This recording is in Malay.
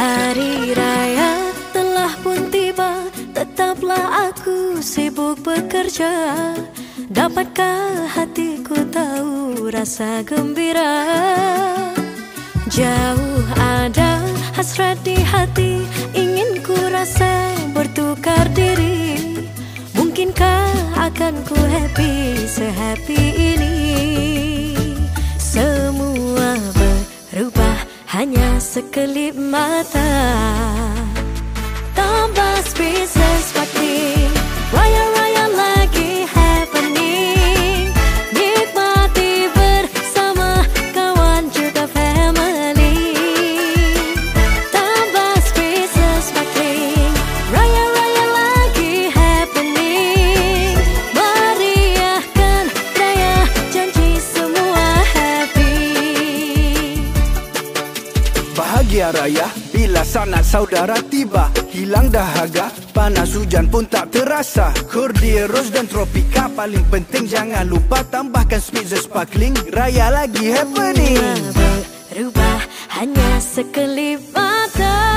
Hari raya telah pun tiba Tetaplah aku sibuk bekerja. Dapatkah hatiku tahu rasa gembira? Jauh ada hasrat di hati Ingin ku rasa bertukar diri. Mungkinkah akan ku happy sehappy sekelip mata. Tambah spesial Bahagia raya bila sanak saudara tiba Hilang dahaga, panas hujan pun tak terasa. Cordilleros dan tropika paling penting Jangan lupa tambahkan spitzer sparkling. Raya lagi happening. Berubah hanya sekelip mata